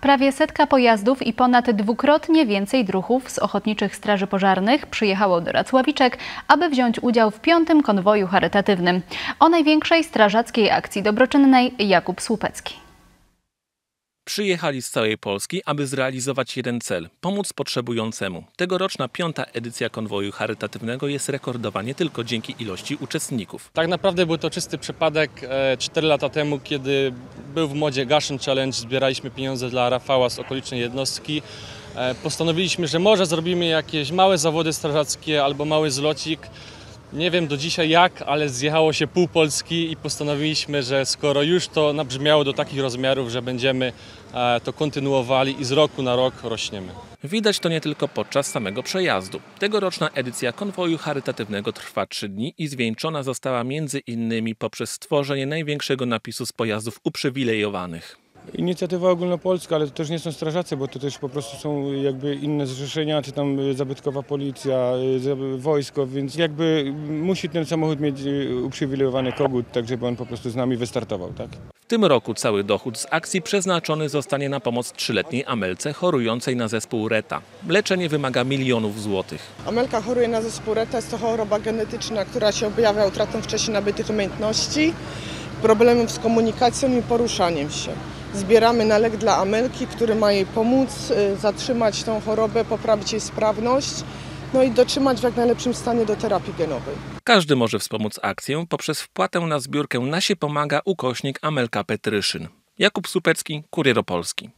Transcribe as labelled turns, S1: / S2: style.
S1: Prawie setka pojazdów i ponad dwukrotnie więcej druhów z ochotniczych straży pożarnych przyjechało do Racławiczek, aby wziąć udział w piątym konwoju charytatywnym. O największej strażackiej akcji dobroczynnej Jakub Słupecki.
S2: Przyjechali z całej Polski, aby zrealizować jeden cel pomóc potrzebującemu. Tegoroczna piąta edycja konwoju charytatywnego jest rekordowa nie tylko dzięki ilości uczestników.
S3: Tak naprawdę był to czysty przypadek 4 lata temu, kiedy był w modzie Gaszyn Challenge, zbieraliśmy pieniądze dla Rafała z okolicznej jednostki. E, Postanowiliśmy, że może zrobimy jakieś małe zawody strażackie albo mały zlocik. Nie wiem do dzisiaj jak, ale zjechało się pół Polski i postanowiliśmy, że skoro już to nabrzmiało do takich rozmiarów, że będziemy e, to kontynuowali i z roku na rok rośniemy.
S2: Widać to nie tylko podczas samego przejazdu. Tegoroczna edycja konwoju charytatywnego trwa trzy dni i zwieńczona została między innymi poprzez stworzenie największego napisu z pojazdów uprzywilejowanych.
S4: Inicjatywa ogólnopolska, ale to też nie są strażacy, bo to też po prostu są jakby inne zrzeszenia, czy tam y, zabytkowa policja, za- wojsko, więc jakby musi ten samochód mieć y, uprzywilejowany kogut, tak żeby on po prostu z nami wystartował, tak?
S2: W tym roku cały dochód z akcji przeznaczony zostanie na pomoc trzyletniej Amelce chorującej na zespół RETA. Leczenie wymaga milionów złotych.
S5: Amelka choruje na zespół RETA, jest to choroba genetyczna, która się objawia utratą wcześniej nabytych umiejętności, problemem z komunikacją i poruszaniem się. Zbieramy na lek dla Amelki, który ma jej pomóc y, zatrzymać tą chorobę, poprawić jej sprawność, no i dotrzymać w jak najlepszym stanie do terapii genowej.
S2: Każdy może wspomóc akcję poprzez wpłatę na zbiórkę Nasie Pomaga ukośnik Amelka Petryszyn. Jakub Supecki, Kurier Opolski.